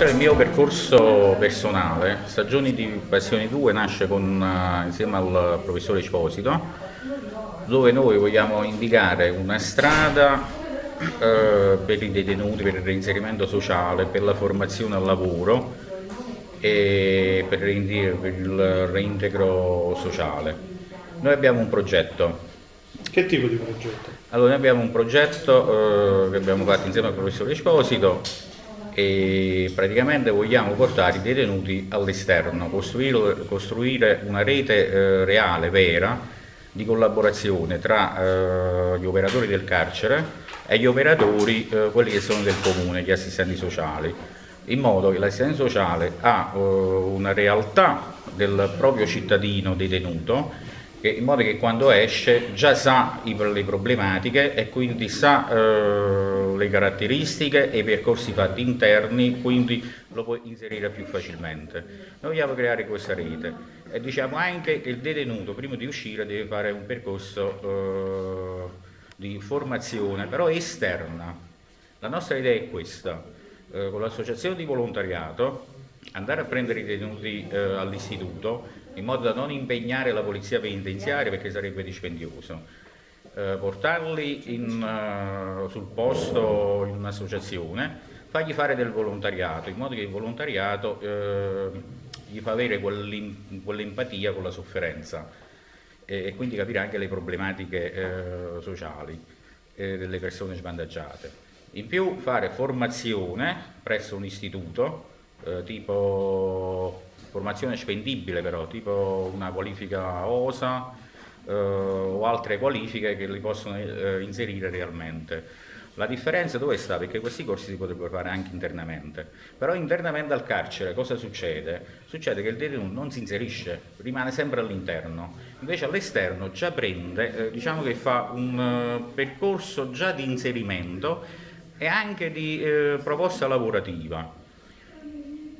oltre al mio percorso personale, Stagioni di Passione 2 nasce con, uh, insieme al professore Esposito, dove noi vogliamo indicare una strada uh, per i detenuti, per il reinserimento sociale, per la formazione al lavoro e per il reintegro sociale. Noi abbiamo un progetto. Che tipo di progetto? Allora, noi abbiamo un progetto uh, che abbiamo fatto insieme al professore Esposito e praticamente vogliamo portare i detenuti all'esterno, costruire, costruire, una rete eh, reale, vera, di collaborazione tra eh, gli operatori del carcere e gli operatori, eh, quelli che sono del comune, gli assistenti sociali, in modo che l'assistente sociale ha eh, una realtà del proprio cittadino detenuto in modo che quando esce già sa le problematiche e quindi sa eh, le caratteristiche e i percorsi fatti interni, quindi lo può inserire più facilmente. Noi vogliamo creare questa rete e diciamo anche che il detenuto prima di uscire deve fare un percorso eh, di formazione, però esterna. La nostra idea è questa, eh, con l'associazione di volontariato andare a prendere i detenuti eh, all'istituto in modo da non impegnare la polizia penitenziaria perché sarebbe dispendioso. Eh, portarli in, uh, sul posto in un'associazione, fargli fare del volontariato, in modo che il volontariato eh, gli fa avere quell'empatia con la sofferenza e, e, quindi capire anche le problematiche eh, sociali eh, delle persone svantaggiate. In più fare formazione presso un istituto eh, tipo formazione spendibile però, tipo una qualifica OSA eh, o altre qualifiche che li possono eh, inserire realmente. La differenza dove sta? Perché questi corsi si potrebbero fare anche internamente, però internamente al carcere cosa succede? Succede che il detenuto non si inserisce, rimane sempre all'interno, invece all'esterno già prende, eh, diciamo che fa un uh, percorso già di inserimento e anche di eh, proposta lavorativa.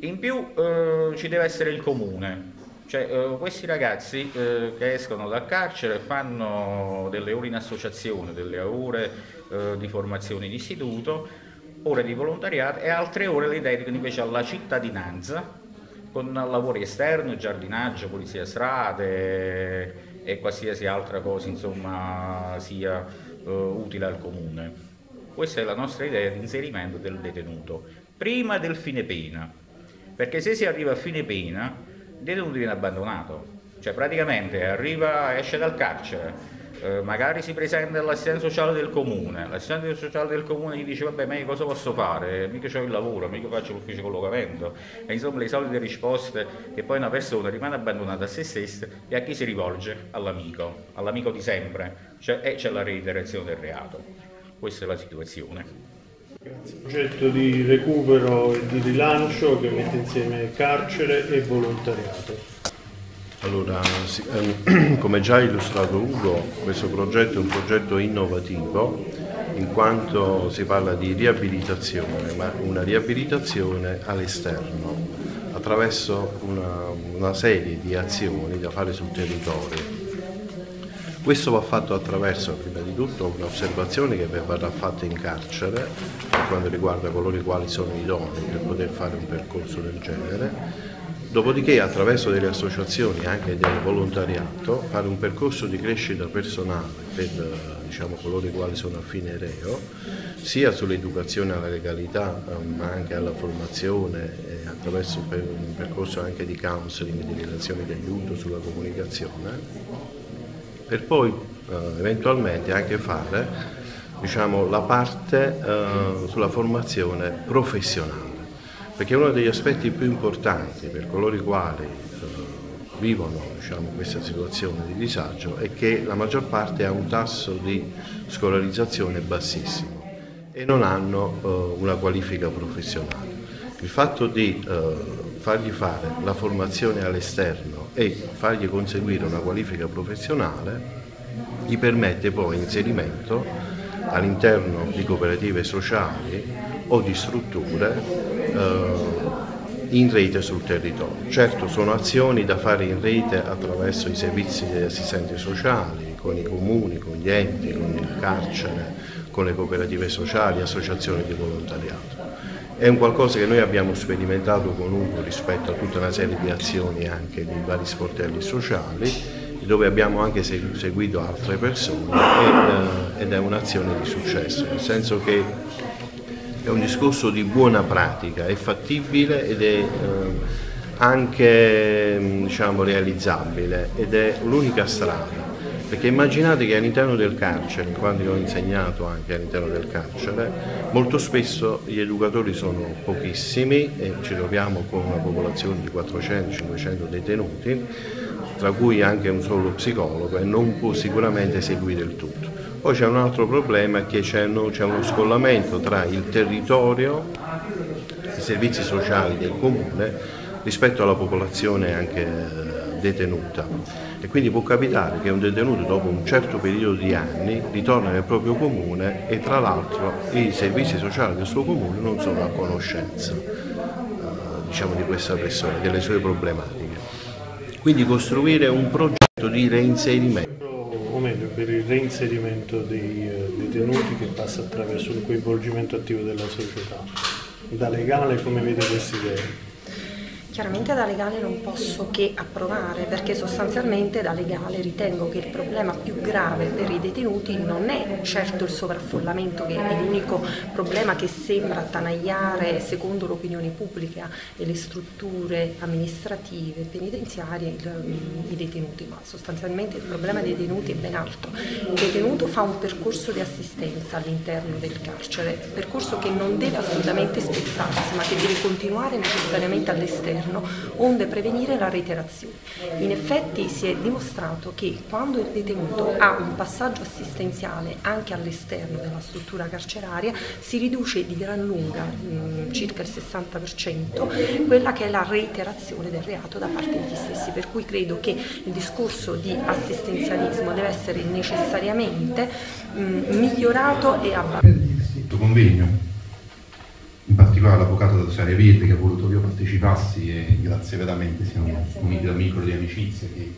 In più eh, ci deve essere il comune, cioè, eh, questi ragazzi eh, che escono dal carcere fanno delle ore in associazione, delle ore eh, di formazione in istituto, ore di volontariato e altre ore le dedicano invece alla cittadinanza con lavori esterni, giardinaggio, pulizia strade e qualsiasi altra cosa insomma sia eh, utile al comune. Questa è la nostra idea di inserimento del detenuto, prima del fine pena perché se si arriva a fine pena, il detenuto viene abbandonato, cioè praticamente arriva, esce dal carcere, eh, magari si presenta all'assistente sociale del comune, l'assistente sociale del comune gli dice vabbè ma io cosa posso fare, mica ho il lavoro, mica faccio l'ufficio collocamento. E insomma le solite risposte che poi una persona rimane abbandonata a se stessa e a chi si rivolge? All'amico, all'amico di sempre, cioè, e c'è la reiterazione del reato, questa è la situazione. Grazie. Progetto di recupero e di rilancio che mette insieme carcere e volontariato. Allora, ehm, come già illustrato Ugo, questo progetto è un progetto innovativo in quanto si parla di riabilitazione, ma una riabilitazione all'esterno, attraverso una, una serie di azioni da fare sul territorio questo va fatto attraverso prima di tutto un'osservazione che verrà fatta in carcere per quanto riguarda coloro i quali sono idonei per poter fare un percorso del genere, dopodiché attraverso delle associazioni, anche del volontariato, fare un percorso di crescita personale per diciamo, coloro i quali sono a fine reo, sia sull'educazione alla legalità ma anche alla formazione attraverso un percorso anche di counseling, di relazioni di aiuto sulla comunicazione per poi eh, eventualmente anche fare diciamo, la parte eh, sulla formazione professionale, perché uno degli aspetti più importanti per coloro i quali eh, vivono diciamo, questa situazione di disagio è che la maggior parte ha un tasso di scolarizzazione bassissimo e non hanno eh, una qualifica professionale. Il fatto di eh, fargli fare la formazione all'esterno e fargli conseguire una qualifica professionale gli permette poi inserimento all'interno di cooperative sociali o di strutture eh, in rete sul territorio. Certo sono azioni da fare in rete attraverso i servizi degli assistenti sociali, con i comuni, con gli enti, con il carcere, con le cooperative sociali, associazioni di volontariato È un qualcosa che noi abbiamo sperimentato Ugo rispetto a tutta una serie di azioni anche di vari sportelli sociali, dove abbiamo anche seguito altre persone e, eh, ed è un'azione di successo, nel senso che è un discorso di buona pratica, è fattibile ed è eh, anche diciamo, realizzabile ed è l'unica strada. Perché immaginate che all'interno del carcere, quando io ho insegnato anche all'interno del carcere, molto spesso gli educatori sono pochissimi e ci troviamo con una popolazione di 400-500 detenuti, tra cui anche un solo psicologo e non può sicuramente seguire il tutto. Poi c'è un altro problema che c'è uno scollamento tra il territorio, i servizi sociali del comune rispetto alla popolazione anche eh, detenuta e quindi può capitare che un detenuto dopo un certo periodo di anni ritorna nel proprio comune e tra l'altro i servizi sociali del suo comune non sono a conoscenza eh, diciamo, di questa persona, delle sue problematiche. Quindi costruire un progetto di reinserimento o meglio per il reinserimento dei eh, detenuti che passa attraverso un coinvolgimento attivo della società. Da legale come vede questa idea? Chiaramente da legale non posso che approvare perché sostanzialmente da legale ritengo che il problema più grave per i detenuti non è certo il sovraffollamento che è l'unico problema che sembra attanagliare secondo l'opinione pubblica e le strutture amministrative penitenziarie i detenuti, ma sostanzialmente il problema dei detenuti è ben altro. Il detenuto fa un percorso di assistenza all'interno del carcere, percorso che non deve assolutamente spezzarsi ma che deve continuare necessariamente all'esterno all'interno, onde prevenire la reiterazione. In effetti si è dimostrato che quando il detenuto ha un passaggio assistenziale anche all'esterno della struttura carceraria si riduce di gran lunga, circa il 60%, quella che è la reiterazione del reato da parte degli stessi, per cui credo che il discorso di assistenzialismo deve essere necessariamente migliorato e abbattuto. convegno particolare l'avvocato Rosaria Verde che ha voluto che io partecipassi e grazie veramente siamo uniti da micro di amicizia che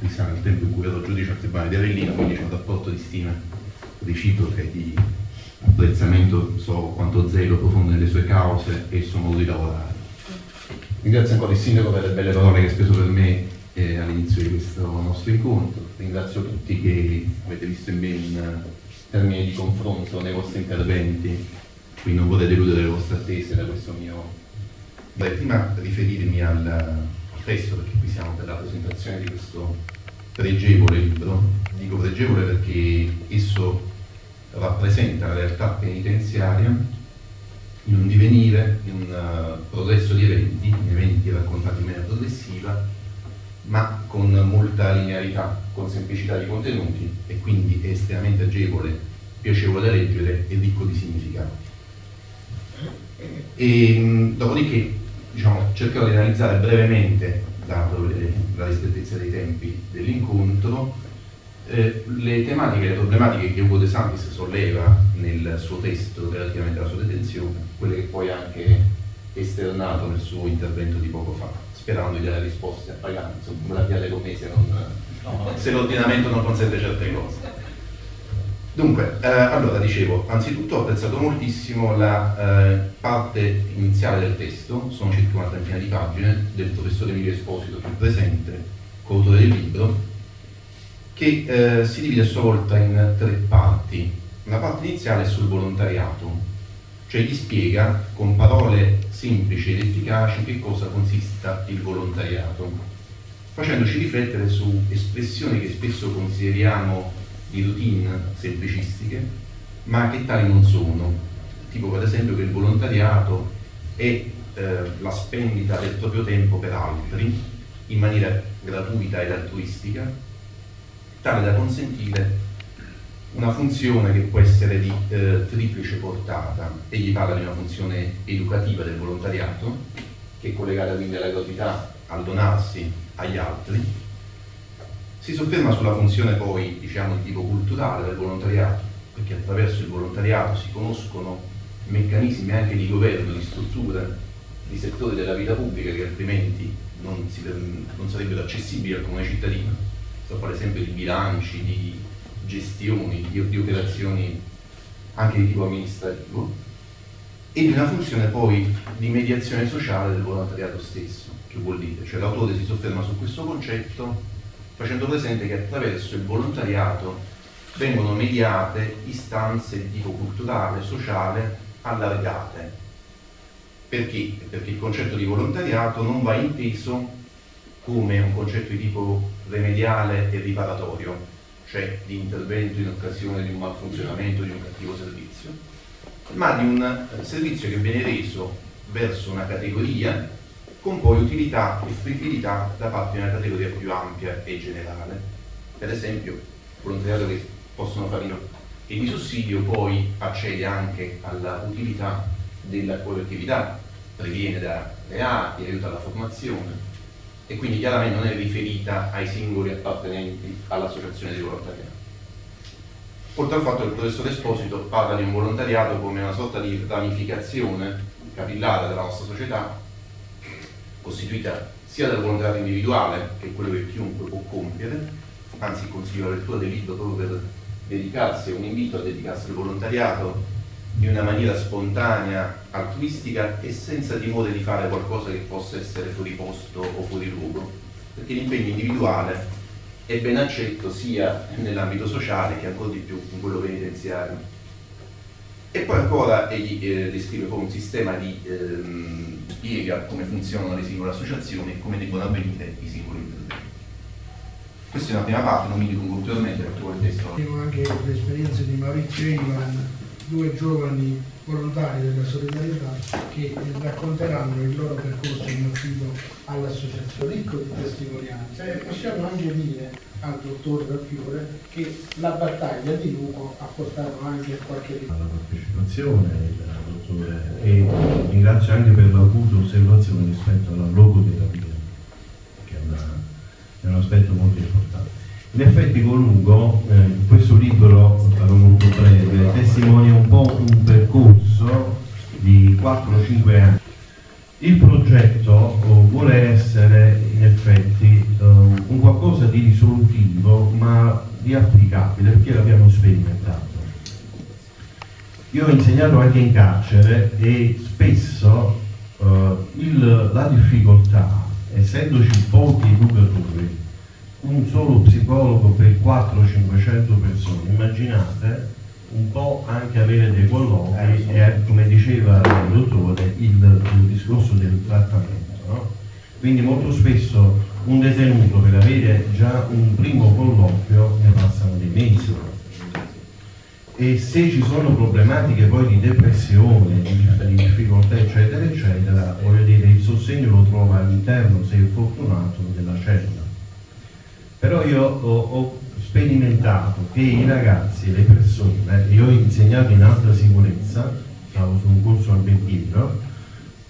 vista nel tempo in cui ero giudice al Tribunale di Avellino, quindi c'è un rapporto di stima reciproca e di apprezzamento, so quanto zelo profondo nelle sue cause e il suo modo di lavorare. Ringrazio ancora il Sindaco per le belle parole che ha speso per me eh, all'inizio di questo nostro incontro, ringrazio tutti che avete visto in me in termini di confronto nei vostri interventi quindi non vorrei deludere le vostre attese da questo mio... Beh, prima riferirmi al, al testo, perché qui siamo per la presentazione di questo pregevole libro, dico pregevole perché esso rappresenta la realtà penitenziaria in un divenire, in un uh, progresso di eventi, in eventi raccontati in maniera progressiva, ma con molta linearità, con semplicità di contenuti e quindi è estremamente agevole, piacevole da leggere e ricco di significati. E, dopodiché diciamo, cercherò di analizzare brevemente, dato le, la ristrettezza dei tempi dell'incontro, eh, le tematiche, le problematiche che Ugo De Santis solleva nel suo testo relativamente alla sua detenzione, quelle che poi ha anche esternato nel suo intervento di poco fa, sperando di dare risposte a paganti, insomma, la via come se, non, se l'ordinamento non consente certe cose. Dunque, eh, allora dicevo, anzitutto ho apprezzato moltissimo la eh, parte iniziale del testo, sono circa una trentina di pagine, del professore Emilio Esposito qui presente, coautore del libro, che eh, si divide a sua volta in tre parti. La parte iniziale è sul volontariato, cioè gli spiega con parole semplici ed efficaci che cosa consista il volontariato, facendoci riflettere su espressioni che spesso consideriamo di routine semplicistiche, ma che tali non sono, tipo per esempio che il volontariato è eh, la spendita del proprio tempo per altri in maniera gratuita ed altruistica, tale da consentire una funzione che può essere di eh, triplice portata. Egli parla di una funzione educativa del volontariato, che è collegata quindi alla gratuità, al donarsi agli altri, si sofferma sulla funzione poi, diciamo, di tipo culturale del volontariato, perché attraverso il volontariato si conoscono meccanismi anche di governo, di struttura, di settori della vita pubblica che altrimenti non, si, non sarebbero accessibili al comune cittadino. Sto a fare esempio di bilanci, di gestioni, di, di operazioni anche di tipo amministrativo. e di una funzione poi di mediazione sociale del volontariato stesso, che vuol dire, cioè l'autore si sofferma su questo concetto facendo presente che attraverso il volontariato vengono mediate istanze di tipo culturale, sociale, allargate. Perché? Perché il concetto di volontariato non va inteso come un concetto di tipo remediale e riparatorio, cioè di intervento in occasione di un malfunzionamento, di un cattivo servizio, ma di un eh, servizio che viene reso verso una categoria con poi utilità e fruibilità da parte di una categoria più ampia e generale. Per esempio, volontariato che possono fare e di sussidio poi accede anche all'utilità della collettività, previene da reati, aiuta alla formazione e quindi chiaramente non è riferita ai singoli appartenenti all'associazione di volontariato. Oltre al fatto che il professor Esposito parla di un volontariato come una sorta di ramificazione capillare della nostra società, costituita sia dal volontariato individuale, che è quello che chiunque può compiere, anzi consiglio la lettura del libro proprio per dedicarsi, un invito a dedicarsi al volontariato in una maniera spontanea, altruistica e senza timore di fare qualcosa che possa essere fuori posto o fuori luogo, perché l'impegno individuale è ben accetto sia nell'ambito sociale che ancora di più in quello penitenziario. E poi ancora egli eh, descrive come un sistema di ehm, spiega come funzionano le singole associazioni e come devono avvenire i singoli interventi. Questa è una prima parte, non mi dilungo ulteriormente perché poi il testo. Abbiamo anche l'esperienza di Maurizio Ivan, due giovani volontari della solidarietà che racconteranno il loro percorso in affitto all'associazione. Ricco di testimonianze e possiamo anche dire al dottor Raffiore che la battaglia di Luco ha portato anche qualche alla partecipazione dottore e ringrazio anche per l'acuta osservazione rispetto alla logoterapia che è, una, è un aspetto molto importante. In effetti con Lugo eh, questo libro, sarò molto breve, testimonia un po' un percorso di 4-5 anni. Il progetto vuole di risolutivo ma di applicabile perché l'abbiamo sperimentato. Io ho insegnato anche in carcere e spesso uh, il, la difficoltà, essendoci pochi educatori, un solo psicologo per 400-500 persone, immaginate un po' anche avere dei colloqui e come diceva il dottore il, il discorso del trattamento. No? Quindi molto spesso un detenuto per avere già un primo colloquio ne passano dei mesi e se ci sono problematiche poi di depressione, di, di difficoltà eccetera eccetera, voglio dire il sostegno lo trova all'interno, se è fortunato, della cella. Però io ho, ho sperimentato che i ragazzi, le persone, io ho insegnato in alta sicurezza, stavo su un corso al Belpietro,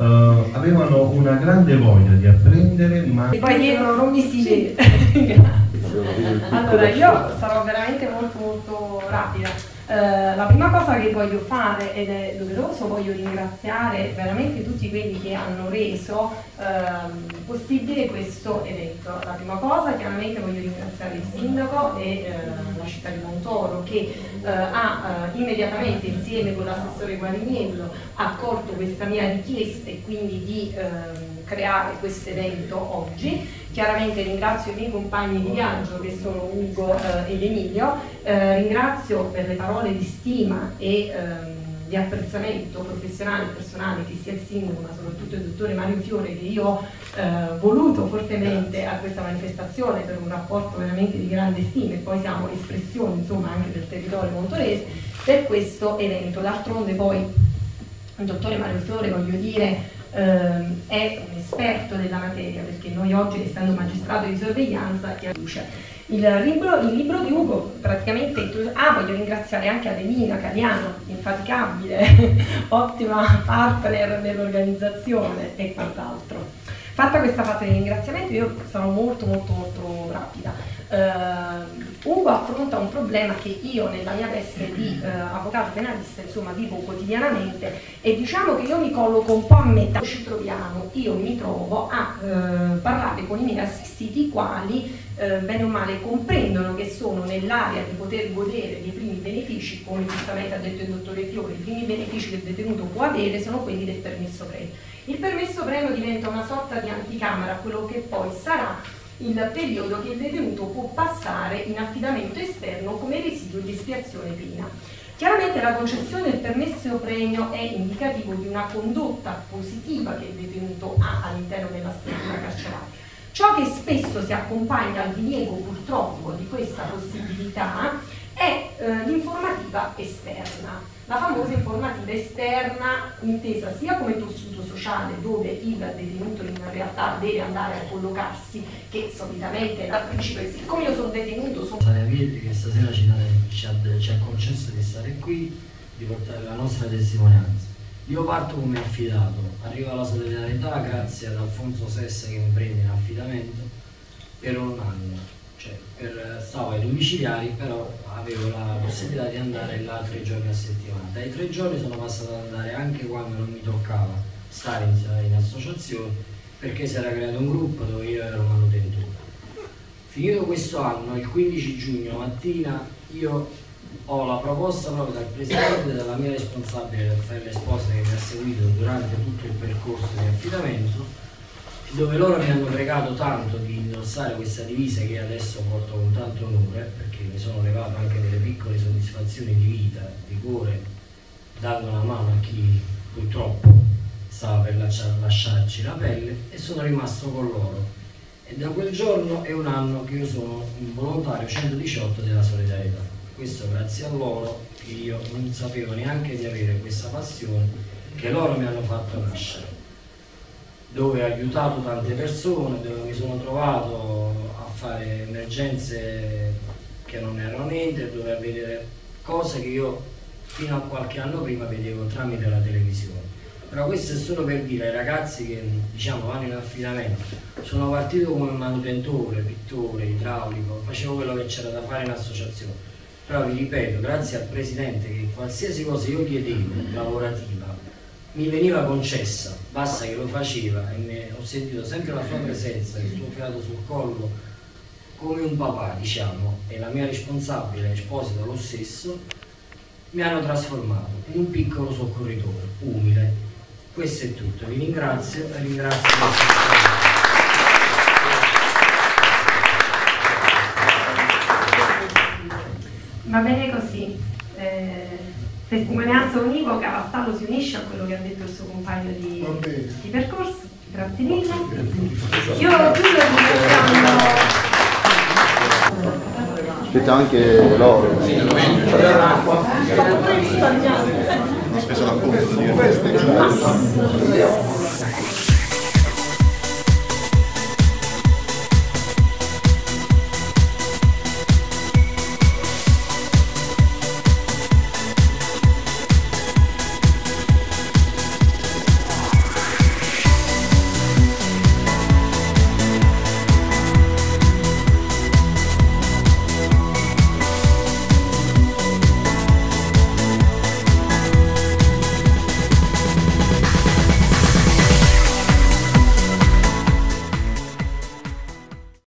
uh, avevano una grande voglia di apprendere, ma... E poi dietro non mi si vede. allora, io sarò veramente molto molto rapida. Uh, la prima cosa che voglio fare, ed è doveroso, voglio ringraziare veramente tutti quelli che hanno reso uh, possibile questo evento. La prima cosa, chiaramente voglio ringraziare il sindaco e uh, la città di Montoro che ha immediatamente insieme con l'assessore Guariniello accolto questa mia richiesta e quindi di ehm, creare questo evento oggi. Chiaramente ringrazio i miei compagni di viaggio che sono Ugo eh, ed Emilio, eh, ringrazio per le parole di stima e ehm, di apprezzamento professionale e personale che sia il sindaco ma soprattutto il dottore Mario Fiore che io ho eh, voluto fortemente a questa manifestazione per un rapporto veramente di grande stima e poi siamo espressione insomma anche del territorio montorese per questo evento. D'altronde poi il dottore Mario Fiore voglio dire ehm, è un esperto della materia perché noi oggi essendo magistrato di sorveglianza chiarisce. Il libro, il libro di Ugo praticamente, ah voglio ringraziare anche Adelina Caliano, infaticabile, ottima partner nell'organizzazione e quant'altro. Fatta questa fase di ringraziamento io sarò molto molto molto rapida. Uh, Ugo affronta un problema che io nella mia veste di uh, avvocato penalista insomma vivo quotidianamente e diciamo che io mi colloco un po' a metà, ci troviamo, io mi trovo a uh, parlare con i miei assistiti quali eh, bene o male comprendono che sono nell'area di poter godere dei primi benefici, come giustamente ha detto il dottore Fiori, i primi benefici che il detenuto può avere sono quelli del permesso premio. Il permesso premio diventa una sorta di anticamera a quello che poi sarà il periodo che il detenuto può passare in affidamento esterno come residuo di espiazione pena. Chiaramente la concessione del permesso premio è indicativo di una condotta positiva che il detenuto ha all'interno della struttura carceraria. Ciò che spesso si accompagna al diniego purtroppo di questa possibilità è eh, l'informativa esterna, la famosa informativa esterna intesa sia come tessuto sociale dove il detenuto in realtà deve andare a collocarsi, che solitamente dal principio siccome io sono detenuto sono... Pietri che stasera ci, ha, ci ha concesso di stare qui, di portare la nostra testimonianza. Io parto come affidato, arrivo alla solidarietà grazie ad Alfonso Sessa che mi prende in affidamento per un anno. Cioè per, stavo ai domiciliari però avevo la possibilità di andare là tre giorni a settimana. Dai tre giorni sono passato ad andare anche quando non mi toccava stare in, in associazione perché si era creato un gruppo dove io ero manutentore finito questo anno il 15 giugno mattina io ho la proposta proprio dal presidente dalla mia responsabile del Ferre Sposa che mi ha seguito durante tutto il percorso di affidamento dove loro mi hanno pregato tanto di indossare questa divisa che adesso porto con tanto onore perché mi sono levato anche delle piccole soddisfazioni di vita, di cuore dando una mano a chi purtroppo stava per lasciarci la pelle e sono rimasto con loro. E da quel giorno è un anno che io sono un volontario 118 della solidarietà questo grazie a loro che io non sapevo neanche di avere questa passione che loro mi hanno fatto nascere dove ho aiutato tante persone, dove mi sono trovato a fare emergenze che non erano niente, dove a vedere cose che io fino a qualche anno prima vedevo tramite la televisione. Però questo è solo per dire ai ragazzi che diciamo, vanno in affidamento. Sono partito come manutentore, pittore, idraulico, facevo quello che c'era da fare in associazione. Però vi ripeto, grazie al Presidente che qualsiasi cosa io chiedevo, lavorativa, mi veniva concessa, basta che lo faceva e ne, ho sentito sempre la sua presenza, il suo fiato sul collo, come un papà, diciamo, e la mia responsabile, Esposito lo stesso, mi hanno trasformato in un piccolo soccorritore, umile. Questo è tutto, vi ringrazio e ringrazio Va bene così. Eh testimonianza univoca, Vassallo si unisce a quello che ha detto il suo compagno di, di percorso. Grazie mille. Io chiudo ringraziando. Aspetta anche loro. Ho speso la conto di